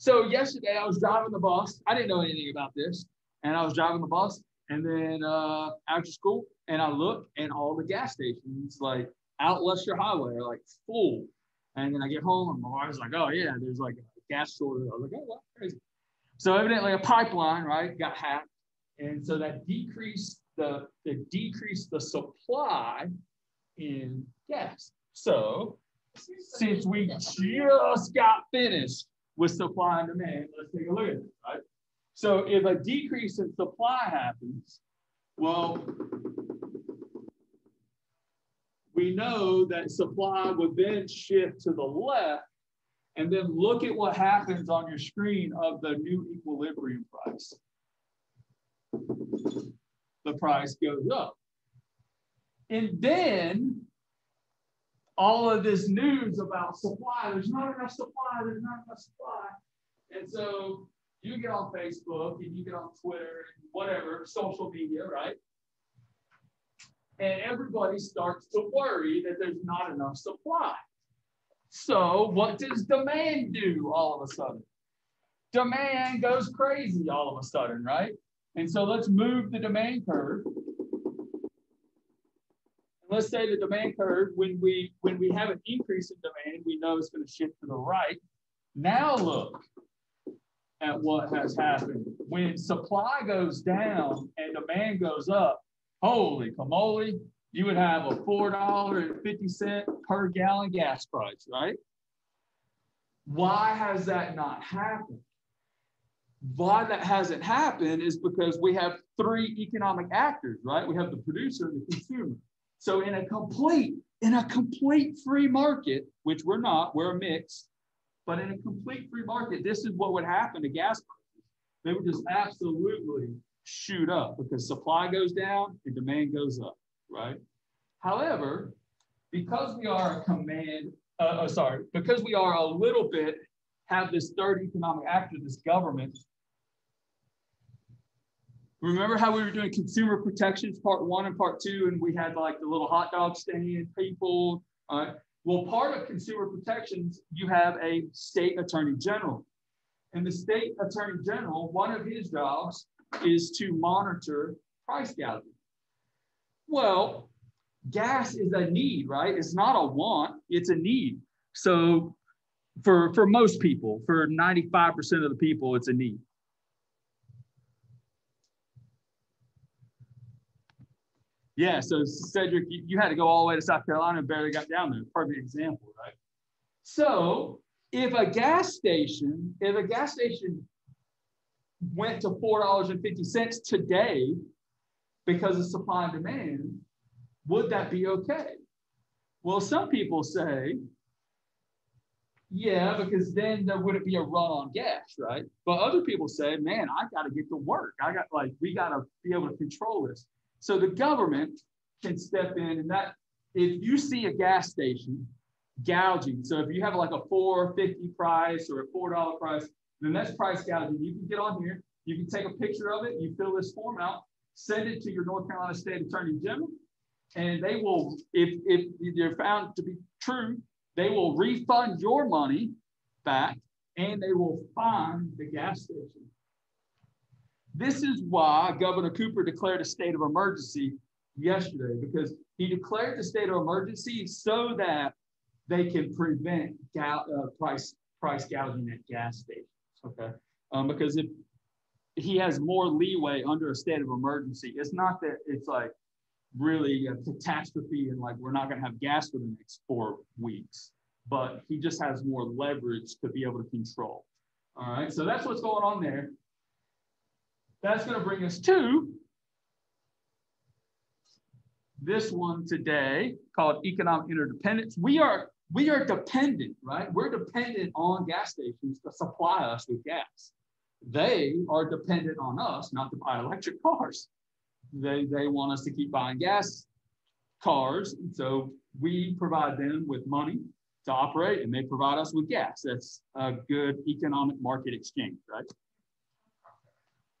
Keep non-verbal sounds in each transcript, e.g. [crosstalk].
So yesterday I was driving the bus. I didn't know anything about this, and I was driving the bus, and then uh, after school, and I look, and all the gas stations like out Lester Highway are like full. And then I get home, and my wife's like, "Oh yeah, there's like a gas shortage." I was like, "Oh, what crazy." So evidently a pipeline, right, got hacked, and so that decreased the, the decreased the supply in gas. So since we just got finished with supply and demand, let's take a look at it, right? So if a decrease in supply happens, well, we know that supply would then shift to the left and then look at what happens on your screen of the new equilibrium price. The price goes up. And then all of this news about supply, there's not enough supply, there's not enough supply. And so you get on Facebook and you get on Twitter and whatever, social media, right? And everybody starts to worry that there's not enough supply. So what does demand do all of a sudden? Demand goes crazy all of a sudden, right? And so let's move the demand curve. Let's say the demand curve, when we when we have an increase in demand, we know it's going to shift to the right. Now look at what has happened. When supply goes down and demand goes up, holy camoli, you would have a $4.50 per gallon gas price, right? Why has that not happened? Why that hasn't happened is because we have three economic actors, right? We have the producer and the consumer. So in a complete, in a complete free market, which we're not, we're a mix, but in a complete free market, this is what would happen to gas prices. They would just absolutely shoot up because supply goes down and demand goes up right? However, because we are a command, uh, uh, sorry, because we are a little bit, have this third economic actor, this government. Remember how we were doing consumer protections part one and part two, and we had like the little hot dog stand people. Uh, well, part of consumer protections, you have a state attorney general. And the state attorney general, one of his jobs is to monitor price gouging. Well, gas is a need, right? It's not a want, it's a need. So for, for most people, for 95% of the people, it's a need. Yeah, so Cedric, you, you, had to go all the way to South Carolina and barely got down there. Perfect example, right? So if a gas station, if a gas station went to $4.50 today, because of supply and demand, would that be okay? Well, some people say, yeah, because then there wouldn't be a run on gas, right? But other people say, man, I got to get to work. I got like, we got to be able to control this. So the government can step in and that if you see a gas station gouging, so if you have like a 450 price or a $4 price, then that's price gouging. You can get on here, you can take a picture of it, you fill this form out, send it to your North Carolina State Attorney General, and they will, if, if they're found to be true, they will refund your money back and they will fine the gas station. This is why Governor Cooper declared a state of emergency yesterday because he declared the state of emergency so that they can prevent uh, price price gouging at gas stations. Okay, um, because if he has more leeway under a state of emergency. It's not that it's like really a catastrophe and like we're not going to have gas for the next four weeks, but he just has more leverage to be able to control. All right, so that's what's going on there. That's going to bring us to this one today called economic interdependence. We are we are dependent, right? We're dependent on gas stations to supply us with gas they are dependent on us not to buy electric cars. They, they want us to keep buying gas cars. So we provide them with money to operate and they provide us with gas. That's a good economic market exchange, right?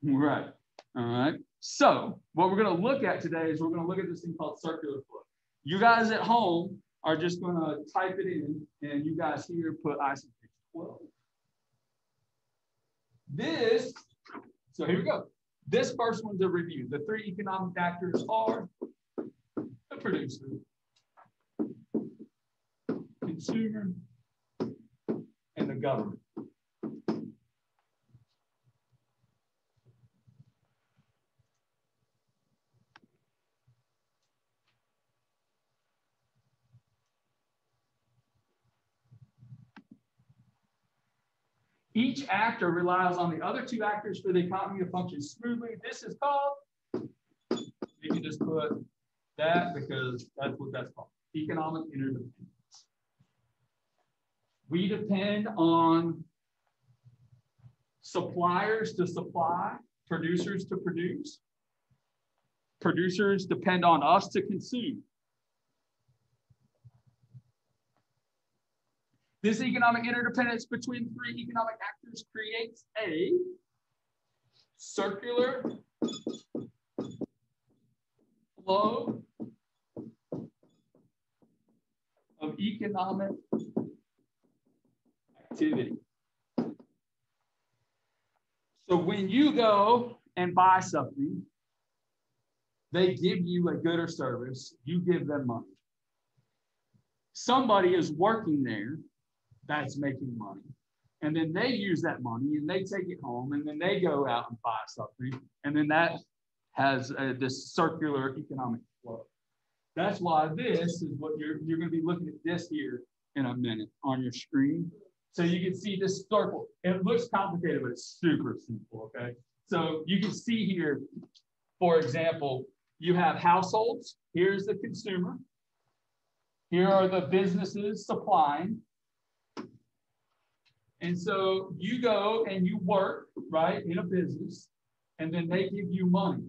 Right. All right. So what we're going to look at today is we're going to look at this thing called circular flow. You guys at home are just going to type it in and you guys here put ICP 12. This, so here we go. This first one's a review. The three economic actors are the producer, consumer, and the government. Each actor relies on the other two actors for the economy to function smoothly. This is called, you can just put that because that's what that's called, economic interdependence. We depend on suppliers to supply, producers to produce. Producers depend on us to consume. This economic interdependence between three economic actors creates a circular flow of economic activity. So when you go and buy something, they give you a good or service, you give them money. Somebody is working there that's making money. And then they use that money and they take it home and then they go out and buy something. And then that has uh, this circular economic flow. That's why this is what you're, you're going to be looking at this here in a minute on your screen. So you can see this circle. It looks complicated, but it's super simple, okay? So you can see here, for example, you have households. Here's the consumer. Here are the businesses supplying. And so you go and you work, right, in a business, and then they give you money.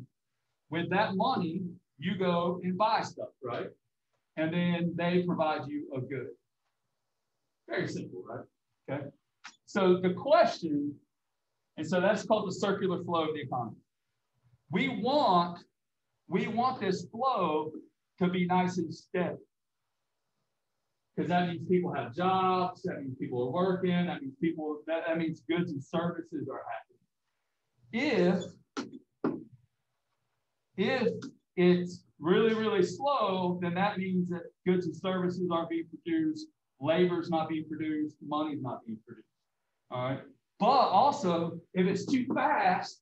With that money, you go and buy stuff, right? And then they provide you a good. Very simple, right? Okay. So the question, and so that's called the circular flow of the economy. We want, we want this flow to be nice and steady because that means people have jobs, that means people are working, that means people that, that means goods and services are happening. If if it's really, really slow, then that means that goods and services aren't being produced, labor's not being produced, money's not being produced. All right. But also, if it's too fast,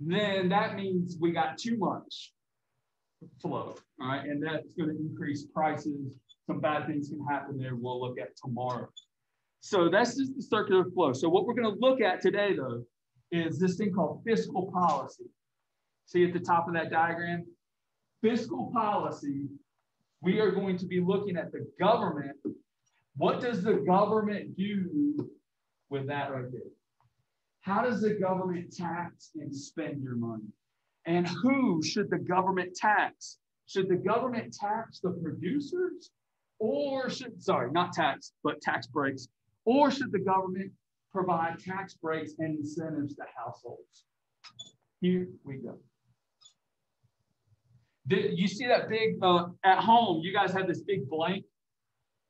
then that means we got too much flow. All right. And that's going to increase prices some bad things can happen there we'll look at tomorrow. So that's just the circular flow. So what we're going to look at today, though, is this thing called fiscal policy. See at the top of that diagram? Fiscal policy, we are going to be looking at the government. What does the government do with that right there? How does the government tax and spend your money? And who should the government tax? Should the government tax the producers or should, sorry, not tax, but tax breaks, or should the government provide tax breaks and incentives to households? Here we go. Did you see that big, uh, at home, you guys have this big blank.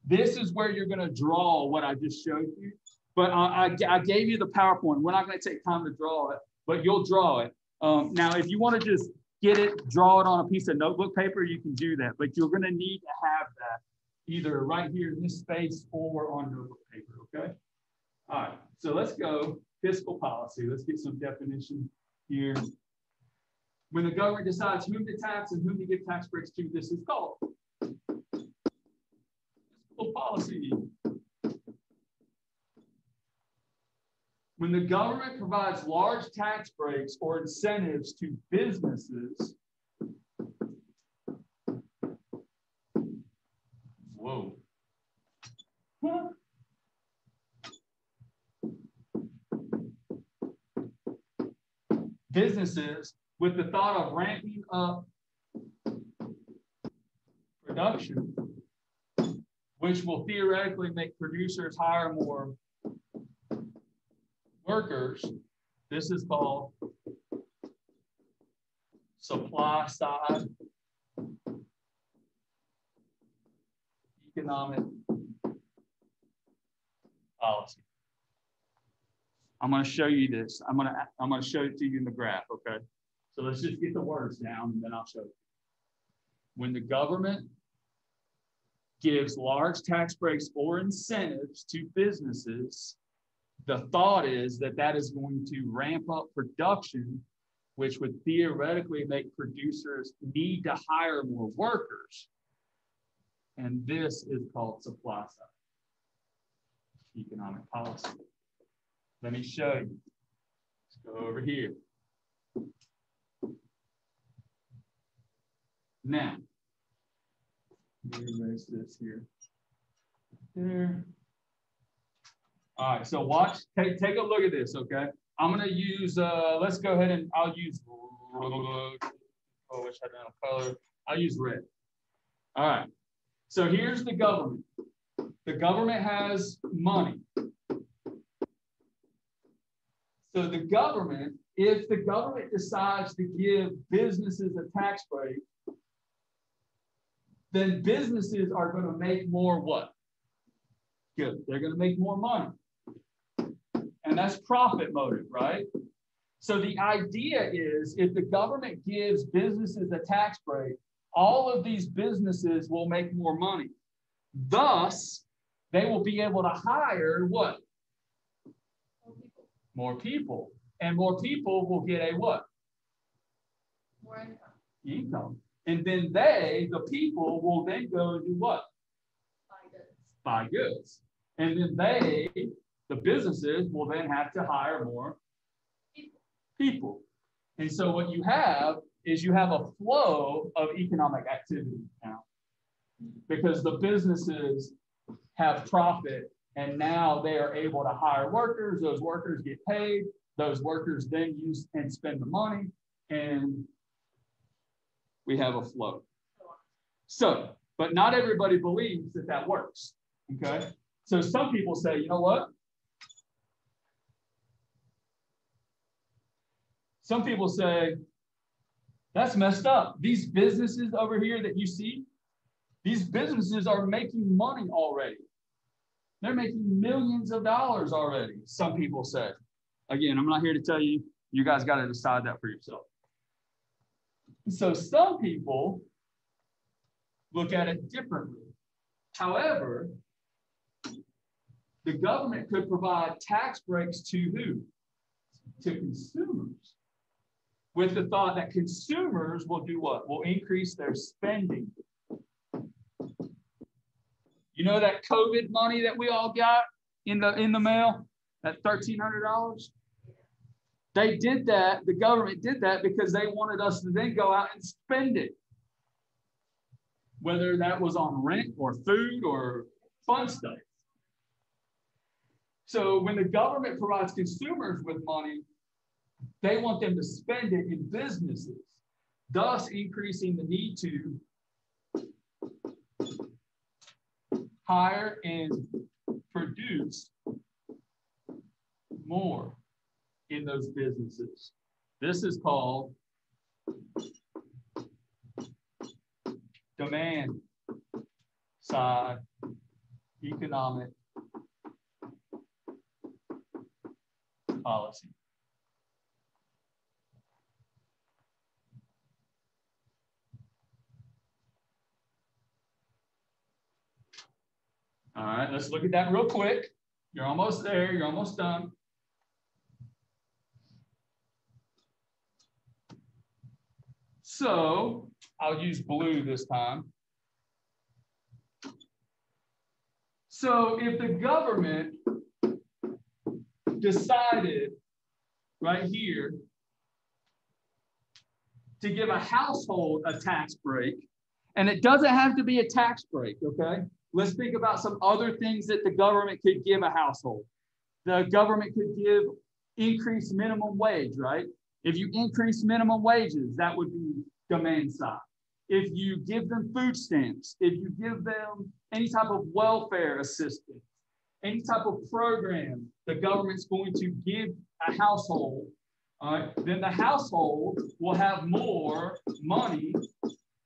This is where you're going to draw what I just showed you. But I, I, I gave you the PowerPoint. We're not going to take time to draw it, but you'll draw it. Um, now, if you want to just get it, draw it on a piece of notebook paper, you can do that. But you're going to need to have that either right here in this space or on notebook paper, okay? All right, so let's go fiscal policy. Let's get some definition here. When the government decides whom to tax and whom to give tax breaks to, this is called fiscal policy. When the government provides large tax breaks or incentives to businesses, Whoa. Businesses with the thought of ramping up production, which will theoretically make producers hire more workers. This is called supply side economic policy. I'm going to show you this. I'm going to I'm going to show it to you in the graph. Okay. So let's just get the words down and then I'll show you. When the government gives large tax breaks or incentives to businesses, the thought is that that is going to ramp up production, which would theoretically make producers need to hire more workers. And this is called side economic policy. Let me show you. Let's go over here. Now, let me erase this here. There. All right, so watch, take, take a look at this, okay? I'm gonna use, uh, let's go ahead and I'll use, oh, wish I had a color. I'll use red. All right, so here's the government. The government has money. So the government, if the government decides to give businesses a tax break, then businesses are going to make more what? Good. They're going to make more money. And that's profit motive, right? So the idea is if the government gives businesses a tax break, all of these businesses will make more money. Thus, they will be able to hire what? More people. More people. And more people will get a what? More income. Income. And then they, the people, will then go and do what? Buy goods. Buy goods. And then they, the businesses, will then have to hire more People. people. And so what you have is you have a flow of economic activity now because the businesses have profit and now they are able to hire workers. Those workers get paid. Those workers then use and spend the money and we have a flow. So, but not everybody believes that that works. Okay. So some people say, you know what? Some people say, that's messed up. These businesses over here that you see, these businesses are making money already. They're making millions of dollars already, some people say. Again, I'm not here to tell you, you guys got to decide that for yourself. So some people look at it differently. However, the government could provide tax breaks to who? To consumers. With the thought that consumers will do what? Will increase their spending. You know that COVID money that we all got in the in the mail? That $1,300? They did that, the government did that because they wanted us to then go out and spend it. Whether that was on rent or food or fun stuff. So when the government provides consumers with money, they want them to spend it in businesses, thus increasing the need to hire and produce more in those businesses. This is called demand side economic policy. All right, let's look at that real quick. You're almost there. You're almost done. So I'll use blue this time. So if the government decided right here to give a household a tax break, and it doesn't have to be a tax break, okay? Let's think about some other things that the government could give a household. The government could give increased minimum wage, right? If you increase minimum wages, that would be demand side. If you give them food stamps, if you give them any type of welfare assistance, any type of program the government's going to give a household, right, then the household will have more money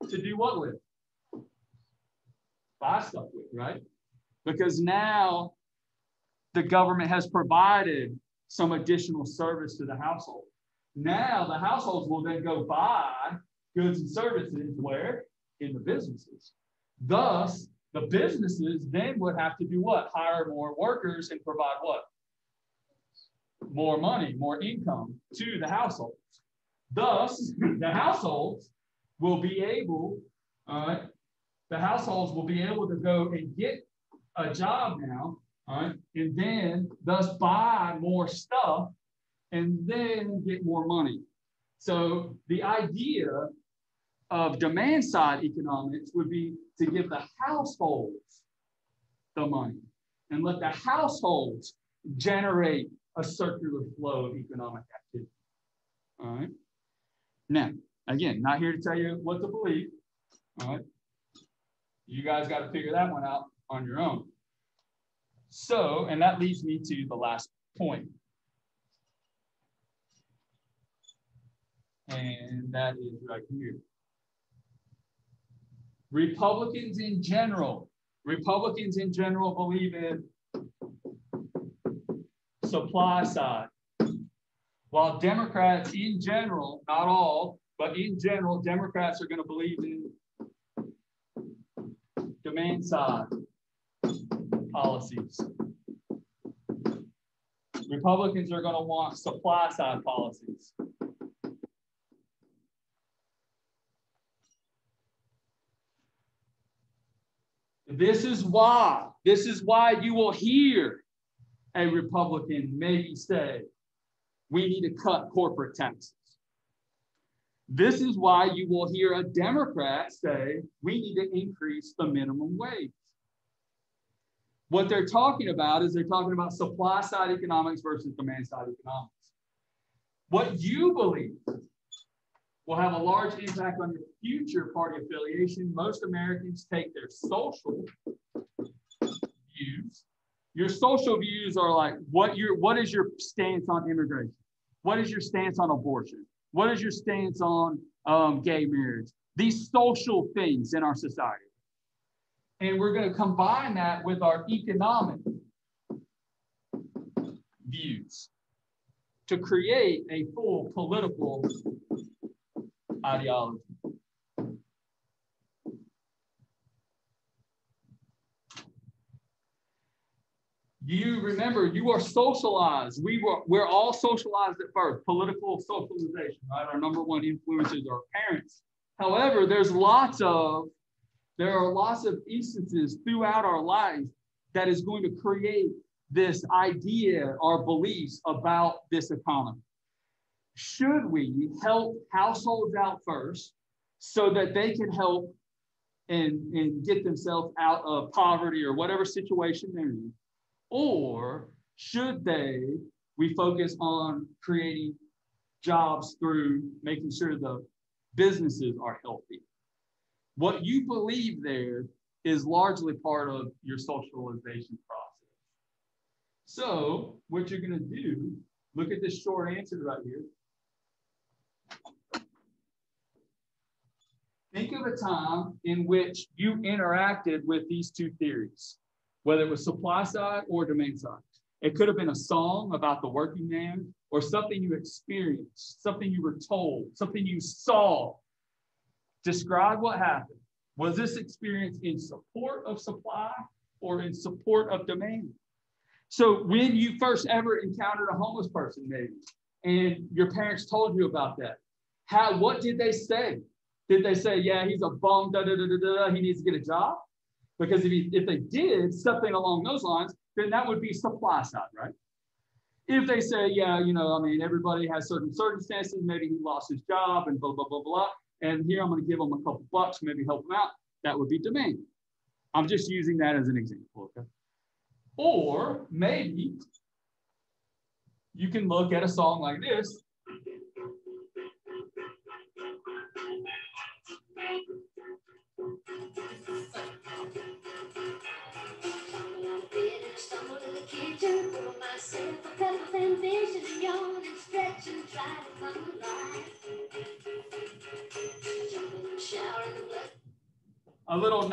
to do what with? Buy stuff with, right? Because now the government has provided some additional service to the household. Now the households will then go buy goods and services where? In the businesses. Thus, the businesses then would have to do what? Hire more workers and provide what? More money, more income to the households. Thus, [laughs] the households will be able, all right, the households will be able to go and get a job now, all right, and then thus buy more stuff and then get more money. So the idea of demand side economics would be to give the households the money and let the households generate a circular flow of economic activity. All right. Now, again, not here to tell you what to believe. All right. You guys got to figure that one out on your own. So, and that leads me to the last point. And that is right here. Republicans in general, Republicans in general believe in supply side. While Democrats in general, not all, but in general, Democrats are going to believe in demand side policies. Republicans are going to want supply side policies. This is why, this is why you will hear a Republican maybe say, we need to cut corporate taxes. This is why you will hear a Democrat say, we need to increase the minimum wage. What they're talking about is they're talking about supply side economics versus demand side economics. What you believe will have a large impact on your future party affiliation. Most Americans take their social views. Your social views are like what your what is your stance on immigration? What is your stance on abortion? What is your stance on um, gay marriage? These social things in our society. And we're going to combine that with our economic views to create a full political ideology. You remember, you are socialized. We were, we're all socialized at first. political socialization, right? Our number one influences are parents. However, there's lots of, there are lots of instances throughout our lives that is going to create this idea or beliefs about this economy should we help households out first so that they can help and, and get themselves out of poverty or whatever situation they're in? Or should they, we focus on creating jobs through making sure the businesses are healthy? What you believe there is largely part of your socialization process. So, what you're going to do, look at this short answer right here. Think of a time in which you interacted with these two theories, whether it was supply side or demand side. It could have been a song about the working man or something you experienced, something you were told, something you saw. Describe what happened. Was this experience in support of supply or in support of demand? So when you first ever encountered a homeless person, maybe, and your parents told you about that, how what did they say? Did they say, yeah, he's a bum, da da da da da, he needs to get a job? Because if, if they did something along those lines, then that would be supply side, right? If they say, yeah, you know, I mean, everybody has certain circumstances, maybe he lost his job and blah, blah, blah, blah, and here I'm going to give him a couple bucks, maybe help him out, that would be demand. I'm just using that as an example, okay? Or maybe you can look at a song like this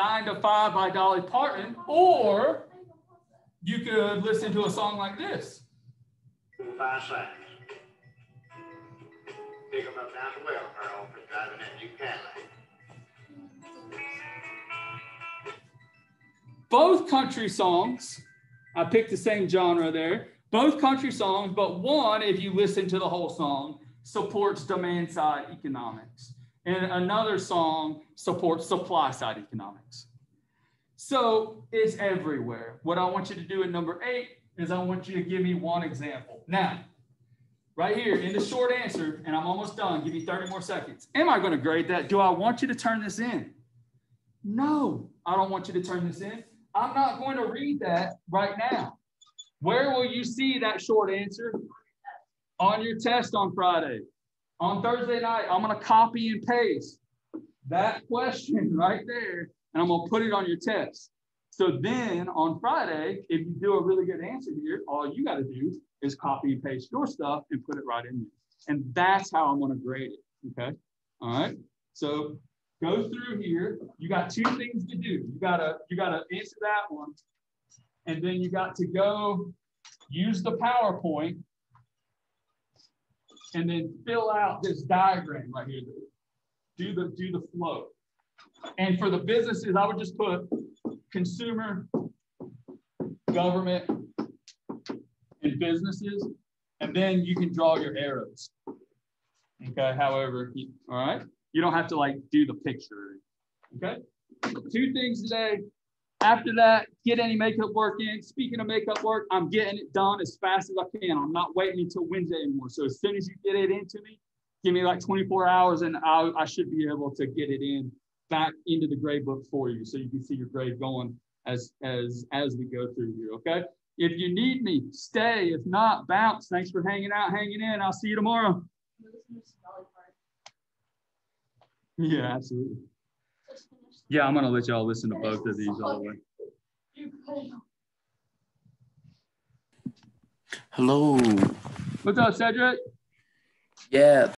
nine to five by Dolly Parton, or you could listen to a song like this. Five Sands. Pick 'em up down the well, for driving that new Cadillac. both country songs. I picked the same genre there. Both country songs, but one, if you listen to the whole song, supports demand side economics. And another song supports supply side economics. So it's everywhere. What I want you to do in number eight is I want you to give me one example. Now, right here in the short answer, and I'm almost done, give me 30 more seconds. Am I going to grade that? Do I want you to turn this in? No, I don't want you to turn this in. I'm not going to read that right now. Where will you see that short answer? On your test on Friday. On Thursday night, I'm going to copy and paste that question [laughs] right there, and I'm going to put it on your test. So then on Friday, if you do a really good answer here, all you got to do is copy and paste your stuff and put it right in there. And that's how I'm going to grade it. Okay. All right. So go through here. You got two things to do. You gotta you gotta answer that one, and then you got to go use the PowerPoint, and then fill out this diagram right here. Do the do the flow. And for the businesses, I would just put consumer, government, and businesses, and then you can draw your arrows. Okay, however, all right. You don't have to like do the picture. Okay. Two things today. After that, get any makeup work in. Speaking of makeup work, I'm getting it done as fast as I can. I'm not waiting until Wednesday anymore. So as soon as you get it into me, give me like 24 hours and I'll, I should be able to get it in back into the grade book for you so you can see your grade going as as as we go through here. Okay. If you need me, stay. If not, bounce. Thanks for hanging out, hanging in. I'll see you tomorrow. Yeah, absolutely. Yeah, I'm gonna let y'all listen to both of these all the way. Hello. What's up, Cedric? Yeah,